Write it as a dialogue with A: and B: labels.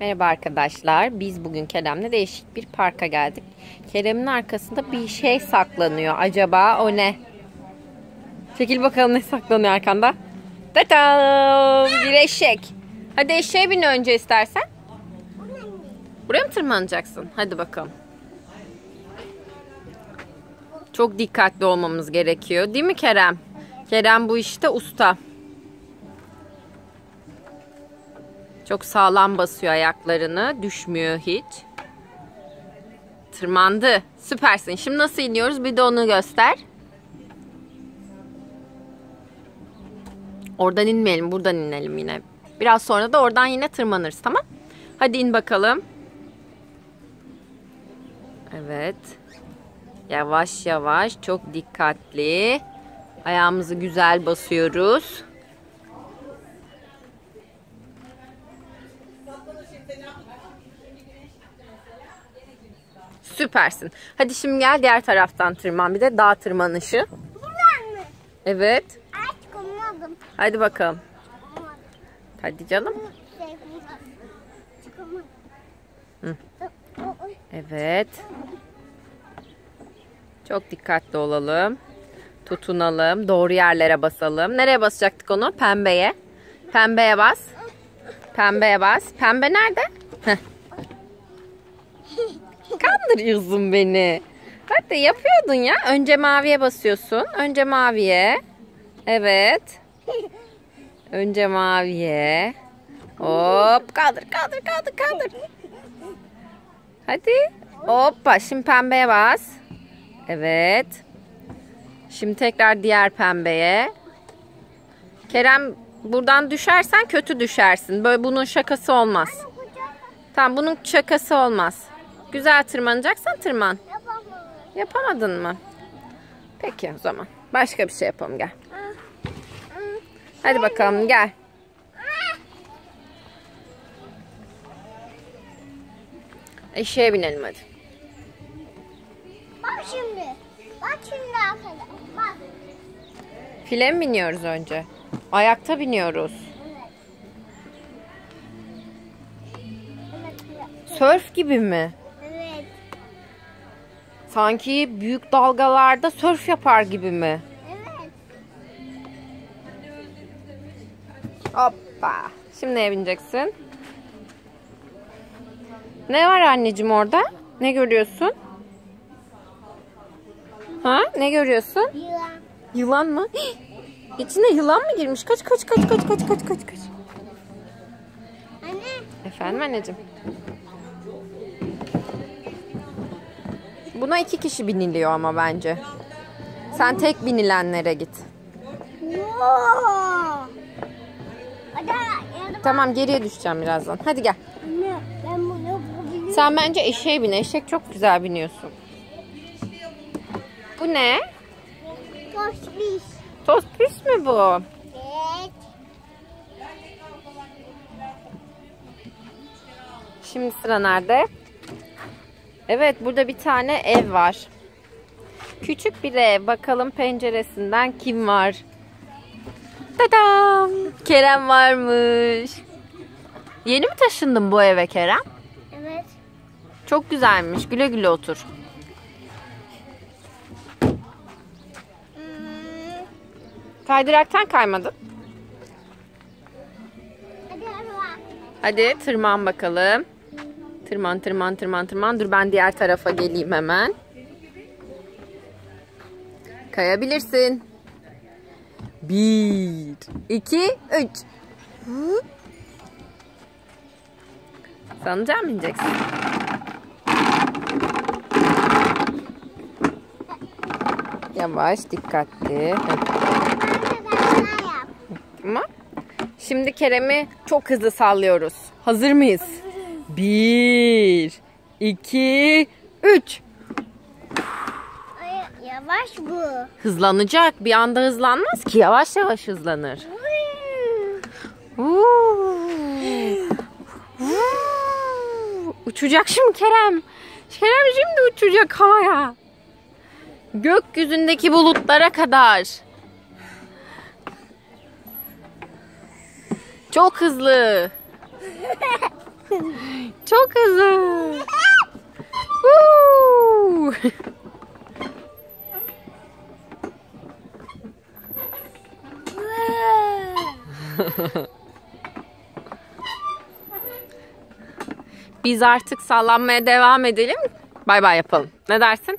A: Merhaba arkadaşlar. Biz bugün Kerem'le değişik bir parka geldik. Kerem'in arkasında bir şey saklanıyor. Acaba o ne? Çekil bakalım ne saklanıyor arkanda. Tatam! Bir eşek. Hadi eşeğe bin önce istersen. Buraya mı tırmanacaksın? Hadi bakalım. Çok dikkatli olmamız gerekiyor. Değil mi Kerem? Kerem bu işte usta. Çok sağlam basıyor ayaklarını. Düşmüyor hiç. Tırmandı. Süpersin. Şimdi nasıl iniyoruz? Bir de onu göster. Oradan inmeyelim. Buradan inelim yine. Biraz sonra da oradan yine tırmanırız. Tamam? Hadi in bakalım. Evet. Yavaş yavaş. Çok dikkatli. Ayağımızı güzel basıyoruz. Süpersin. Hadi şimdi gel diğer taraftan tırman. Bir de dağ tırmanışı.
B: Buradan mı?
A: Evet.
B: Çıkamadım.
A: Hadi bakalım. Hadi canım. Hı. Evet. Çok dikkatli olalım. Tutunalım. Doğru yerlere basalım. Nereye basacaktık onu? Pembeye. Pembeye bas. Pembeye bas. Pembe nerede? Kandırıyorsun beni. Hadi yapıyordun ya. Önce maviye basıyorsun. Önce maviye. Evet. Önce maviye. Hop. Kaldır kaldır kaldır kaldır. Hadi. Hoppa. Şimdi pembeye bas. Evet. Şimdi tekrar diğer pembeye. Kerem buradan düşersen kötü düşersin. Böyle bunun şakası olmaz. Tamam bunun şakası olmaz. Güzel tırmanacaksan tırman.
B: Yapamam.
A: Yapamadın mı? Peki o zaman. Başka bir şey yapalım gel. Hadi bakalım gel. Eşeğe binelim hadi.
B: Bak şimdi. Bak şimdi arkadaşlar. Bak.
A: File mi biniyoruz önce? Ayakta biniyoruz.
B: Evet.
A: Sörf gibi mi? Sanki büyük dalgalarda sörf yapar gibi mi?
B: Evet.
A: Hoppa. Şimdi neye bineceksin? Ne var anneciğim orada? Ne görüyorsun? Ha? Ne görüyorsun?
B: Yılan.
A: Yılan mı? Hih! İçine yılan mı girmiş? Kaç kaç kaç kaç kaç kaç kaç kaç.
B: Anne.
A: Efendim anneciğim. Buna iki kişi biniliyor ama bence. Sen tek binilenlere git. Tamam geriye düşeceğim birazdan. Hadi gel. Sen bence eşeğe bin. Eşek çok güzel biniyorsun. Bu ne?
B: Koşmuş.
A: Tospüs mü bu?
B: Evet.
A: Şimdi sıra nerede? Evet burada bir tane ev var. Küçük bir ev. Bakalım penceresinden kim var? Tadam! Kerem varmış. Yeni mi taşındın bu eve Kerem?
B: Evet.
A: Çok güzelmiş. Güle güle otur.
B: Hmm.
A: Kaydıraktan kaymadın.
B: Hadi
A: tırman bakalım. Tırman tırman tırman tırman. Dur ben diğer tarafa geleyim hemen. Kayabilirsin. Bir, iki, üç. Sancağa mı ineceksin? Yavaş, dikkatli. Tamam. Şimdi Kerem'i çok hızlı sallıyoruz. Hazır mıyız? Bir, iki, üç.
B: Ay, Yavaş bu.
A: Hızlanacak. Bir anda hızlanmaz ki. Yavaş yavaş hızlanır. Uçacak şimdi Kerem. Kerem şimdi uçacak havaya. Gökyüzündeki bulutlara kadar. Çok hızlı. Çok hızlı. Biz artık sallanmaya devam edelim. Bay bay yapalım. Ne dersin?